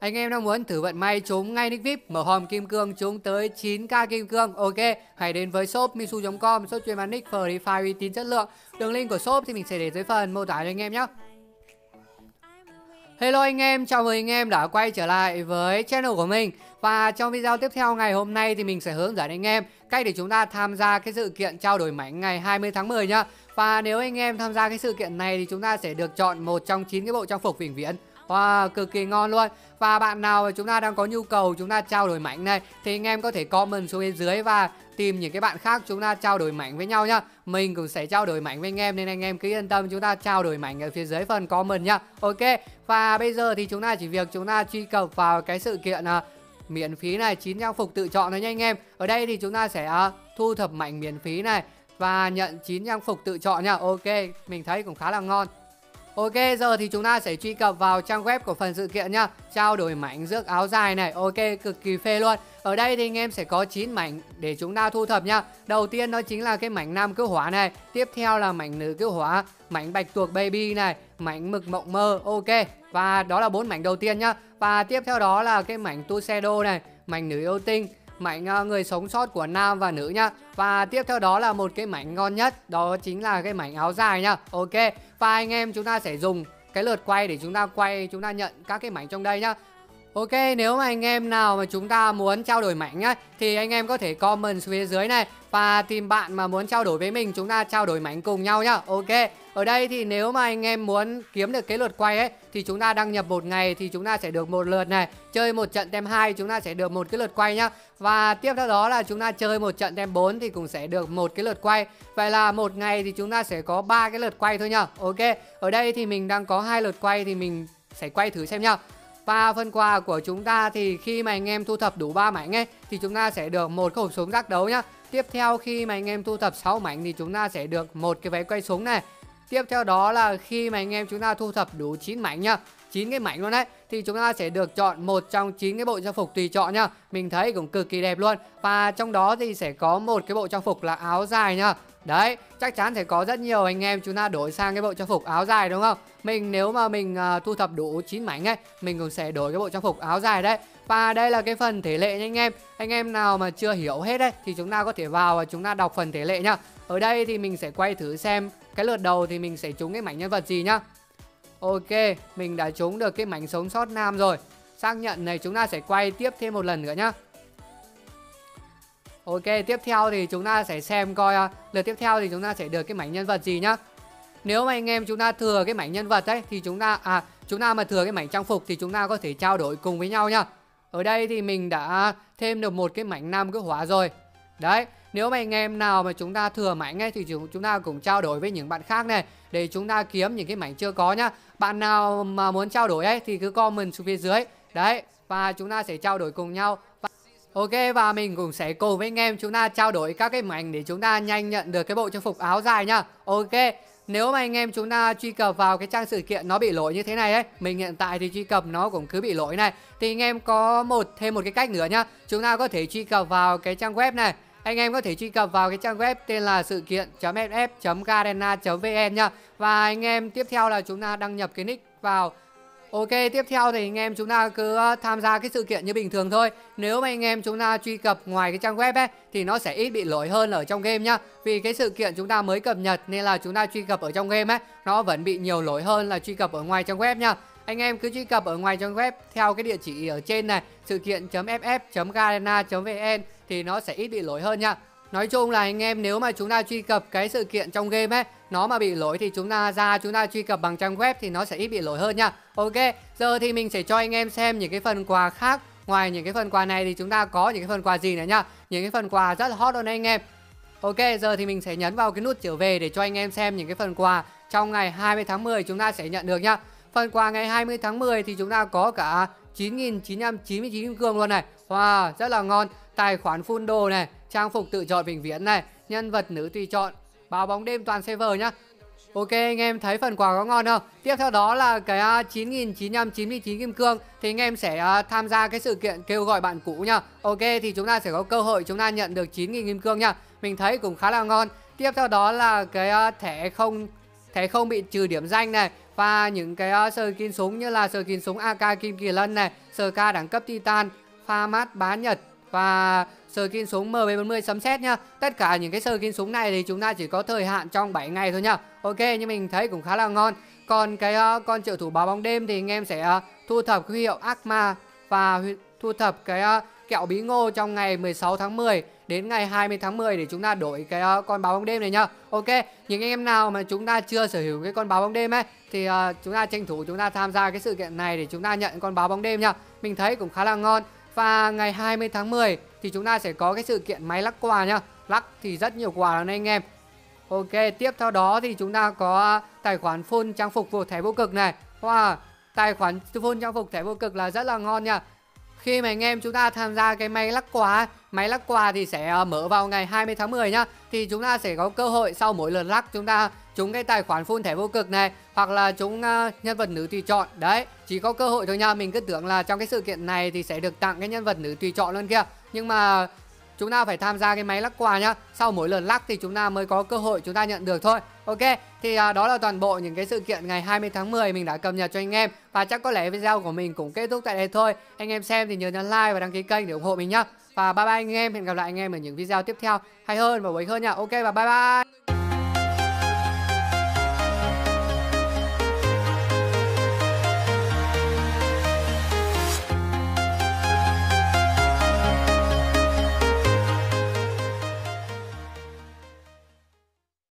Anh em đang muốn thử vận may trúng ngay nick VIP mở hòm kim cương trúng tới 9k kim cương. Ok, hãy đến với shop misu.com, shop chuyên bán nick free file uy tín chất lượng. Đường link của shop thì mình sẽ để dưới phần mô tả cho anh em nhé. Hello anh em, chào mừng anh em đã quay trở lại với channel của mình Và trong video tiếp theo ngày hôm nay thì mình sẽ hướng dẫn anh em cách để chúng ta tham gia cái sự kiện trao đổi mảnh ngày 20 tháng 10 nhá Và nếu anh em tham gia cái sự kiện này thì chúng ta sẽ được chọn một trong 9 cái bộ trang phục vĩnh viễn Wow, cực kỳ ngon luôn. Và bạn nào mà chúng ta đang có nhu cầu chúng ta trao đổi mạnh này Thì anh em có thể comment xuống bên dưới và tìm những cái bạn khác chúng ta trao đổi mạnh với nhau nhá. Mình cũng sẽ trao đổi mạnh với anh em Nên anh em cứ yên tâm chúng ta trao đổi mạnh ở phía dưới phần comment nhá. Ok, và bây giờ thì chúng ta chỉ việc chúng ta truy cập vào cái sự kiện uh, miễn phí này chín trang phục tự chọn thôi nha anh em. Ở đây thì chúng ta sẽ uh, thu thập mạnh miễn phí này Và nhận 9 trang phục tự chọn nha. Ok, mình thấy cũng khá là ngon. Ok, giờ thì chúng ta sẽ truy cập vào trang web của phần sự kiện nhá. Trao đổi mảnh rước áo dài này Ok, cực kỳ phê luôn. Ở đây thì anh em sẽ có 9 mảnh để chúng ta thu thập nhá. Đầu tiên đó chính là cái mảnh nam cứu hỏa này Tiếp theo là mảnh nữ cứu hỏa Mảnh bạch tuộc baby này Mảnh mực mộng mơ Ok, và đó là bốn mảnh đầu tiên nhá. Và tiếp theo đó là cái mảnh tu xe đô này Mảnh nữ yêu tinh mảnh ờ, người sống sót của nam và nữ nhá. Và tiếp theo đó là một cái mảnh ngon nhất, Đó chính là cái mảnh áo dài nhá. Ok, Và anh em chúng ta sẽ dùng cái lượt quay để chúng ta quay, Chúng ta nhận các cái mảnh trong đây nhá. Ok, nếu mà anh em nào mà chúng ta muốn trao đổi mảnh á thì anh em có thể comment phía dưới này và tìm bạn mà muốn trao đổi với mình chúng ta trao đổi mảnh cùng nhau nhá. Ok. Ở đây thì nếu mà anh em muốn kiếm được cái lượt quay ấy thì chúng ta đăng nhập một ngày thì chúng ta sẽ được một lượt này, chơi một trận tem 2 chúng ta sẽ được một cái lượt quay nhá. Và tiếp theo đó là chúng ta chơi một trận tem 4 thì cũng sẽ được một cái lượt quay. Vậy là một ngày thì chúng ta sẽ có ba cái lượt quay thôi nhá. Ok. Ở đây thì mình đang có hai lượt quay thì mình sẽ quay thử xem nhá. Và phần quà của chúng ta thì khi mà anh em thu thập đủ 3 mảnh ấy, thì chúng ta sẽ được một hộp súng giác đấu nhá. Tiếp theo khi mà anh em thu thập 6 mảnh thì chúng ta sẽ được một cái váy quay súng này. Tiếp theo đó là khi mà anh em chúng ta thu thập đủ 9 mảnh nhá 9 cái mảnh luôn đấy, Thì chúng ta sẽ được chọn một trong 9 cái bộ trang phục tùy chọn nhá Mình thấy cũng cực kỳ đẹp luôn Và trong đó thì sẽ có một cái bộ trang phục là áo dài nhá Đấy, chắc chắn sẽ có rất nhiều anh em chúng ta đổi sang cái bộ trang phục áo dài đúng không? Mình nếu mà mình uh, thu thập đủ 9 mảnh ấy, mình cũng sẽ đổi cái bộ trang phục áo dài đấy. Và đây là cái phần thể lệ nha anh em. Anh em nào mà chưa hiểu hết đấy thì chúng ta có thể vào và chúng ta đọc phần thể lệ nhá. Ở đây thì mình sẽ quay thử xem cái lượt đầu thì mình sẽ trúng cái mảnh nhân vật gì nhá. Ok, mình đã trúng được cái mảnh sống sót nam rồi. Xác nhận này chúng ta sẽ quay tiếp thêm một lần nữa nhá. Ok, tiếp theo thì chúng ta sẽ xem coi uh, lượt tiếp theo thì chúng ta sẽ được cái mảnh nhân vật gì nhá. Nếu mà anh em chúng ta thừa cái mảnh nhân vật ấy thì chúng ta à chúng ta mà thừa cái mảnh trang phục thì chúng ta có thể trao đổi cùng với nhau nhá. Ở đây thì mình đã thêm được một cái mảnh nam cứu hỏa rồi. Đấy, nếu mà anh em nào mà chúng ta thừa mảnh ấy thì chúng ta cũng trao đổi với những bạn khác này để chúng ta kiếm những cái mảnh chưa có nhá. Bạn nào mà muốn trao đổi ấy thì cứ comment xuống phía dưới. Đấy, và chúng ta sẽ trao đổi cùng nhau. Và Ok và mình cũng sẽ cùng với anh em chúng ta trao đổi các cái mảnh để chúng ta nhanh nhận được cái bộ trang phục áo dài nhá. Ok. Nếu mà anh em chúng ta truy cập vào cái trang sự kiện nó bị lỗi như thế này ấy, mình hiện tại thì truy cập nó cũng cứ bị lỗi này. Thì anh em có một thêm một cái cách nữa nhá. Chúng ta có thể truy cập vào cái trang web này. Anh em có thể truy cập vào cái trang web tên là sự kiện.ff.garena.vn nhá. Và anh em tiếp theo là chúng ta đăng nhập cái nick vào Ok, tiếp theo thì anh em chúng ta cứ ờ, tham gia cái sự kiện như bình thường thôi. Nếu mà anh em chúng ta truy cập ngoài cái trang web ấy Thì nó sẽ ít bị lỗi hơn ở trong game nhá. Vì cái sự kiện chúng ta mới cập nhật Nên là chúng ta truy cập ở trong game ấy Nó vẫn bị nhiều lỗi hơn là truy cập ở ngoài trang web nhá. Anh em cứ truy cập ở ngoài trang web Theo cái địa chỉ ở trên này Sự kiện.ff.garena.vn Thì nó sẽ ít bị lỗi hơn nhá. Nói chung là anh em nếu mà chúng ta truy cập cái sự kiện trong game ấy Nó mà bị lỗi thì chúng ta ra chúng ta truy cập bằng trang web thì nó sẽ ít bị lỗi hơn nha. Ok, giờ thì mình sẽ cho anh em xem những cái phần quà khác. Ngoài những cái phần quà này thì chúng ta có những cái phần quà gì nữa nhá Những cái phần quà rất là hot luôn anh em. Ok, giờ thì mình sẽ nhấn vào cái nút trở về để cho anh em xem những cái phần quà Trong ngày 20 tháng 10 chúng ta sẽ nhận được nhá Phần quà ngày 20 tháng 10 thì chúng ta có cả 9.999 kim cương luôn này. Wow, rất là ngon. Tài khoản full đồ này trang phục tự chọn vĩnh viễn này, nhân vật nữ tùy chọn, báo bóng đêm toàn server nhá. Ok anh em thấy phần quà có ngon không? Tiếp theo đó là cái à, 9.999 kim cương. Thì anh em sẽ uh, tham gia cái sự kiện kêu gọi bạn cũ nhá. Ok thì chúng ta sẽ có cơ hội chúng ta nhận được 9.000 kim cương nhá. Mình thấy cũng khá là ngon. Tiếp theo đó là cái uh, thẻ không thẻ không bị trừ điểm danh này. Và những cái uh, skin súng như là skin súng AK Kim Kỳ Lân này, SK đẳng cấp Titan, pha mát bá Nhật và skin súng MB40 sấm sét nhá. Tất cả những cái skin súng này thì chúng ta chỉ có thời hạn trong 7 ngày thôi nhá. Ok, nhưng mình thấy cũng khá là ngon. Còn cái uh, con trợ thủ báo bóng đêm thì anh em sẽ uh, thu thập huy hiệu Akma và thu thập cái uh, kẹo bí ngô trong ngày 16 tháng 10 đến ngày 20 tháng 10 để chúng ta đổi cái uh, con báo bóng đêm này nhá. Ok, những anh em nào mà chúng ta chưa sở hữu cái con báo bóng đêm ấy thì uh, chúng ta tranh thủ chúng ta tham gia cái sự kiện này để chúng ta nhận con báo bóng đêm nhá. Mình thấy cũng khá là ngon. Và ngày 20 tháng 10 thì chúng ta sẽ có cái sự kiện máy lắc quà nhá. Lắc thì rất nhiều quà lắm anh em. Ok, tiếp theo đó thì chúng ta có tài khoản full trang phục vô thẻ vô cực này. Wow, tài khoản full trang phục thẻ vô cực là rất là ngon nha. Khi mà anh em chúng ta tham gia cái máy lắc quà Máy lắc quà thì sẽ ờ, mở vào ngày 20 tháng 10 nhá. Thì chúng ta sẽ có cơ hội sau mỗi lần lắc chúng ta chúng cái tài khoản full thẻ vô cực này Hoặc là chúng uh, ờ, nhân vật nữ tùy chọn. Đấy, chỉ có cơ hội thôi nha. Mình cứ tưởng là trong cái sự kiện này thì sẽ được tặng cái nhân vật nữ tùy chọn luôn kia. Nhưng mà chúng ta phải tham gia cái máy lắc quà nhá. Sau mỗi lần lắc thì chúng ta mới có cơ hội chúng ta nhận được thôi ok thì à, đó là toàn bộ những cái sự kiện ngày 20 tháng 10 mình đã cập nhật cho anh em. Và chắc có lẽ video của mình cũng kết thúc tại đây thôi. Anh em xem thì nhớ nhấn like và đăng ký kênh để ủng hộ mình nhá. Và bye bye anh em hẹn gặp lại anh em ở những video tiếp theo. Hay hơn và bổ hơn nha. Ok và bye bye!